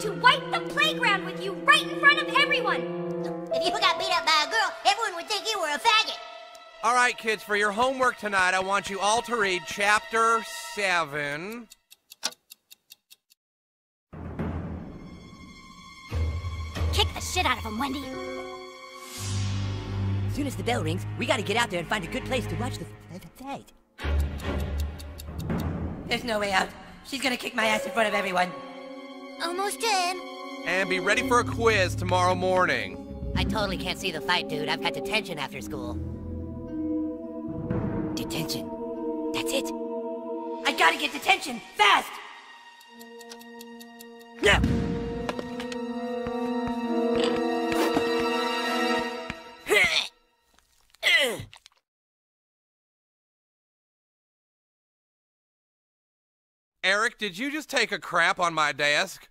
going to wipe the playground with you right in front of everyone. If you got beat up by a girl, everyone would think you were a faggot. All right, kids, for your homework tonight, I want you all to read chapter 7. Kick the shit out of him, Wendy. As soon as the bell rings, we gotta get out there and find a good place to watch the, the fight. There's no way out. She's gonna kick my ass in front of everyone. Almost done. And be ready for a quiz tomorrow morning. I totally can't see the fight, dude. I've got detention after school. Detention. That's it. I gotta get detention! Fast! Yeah. Eric, did you just take a crap on my desk?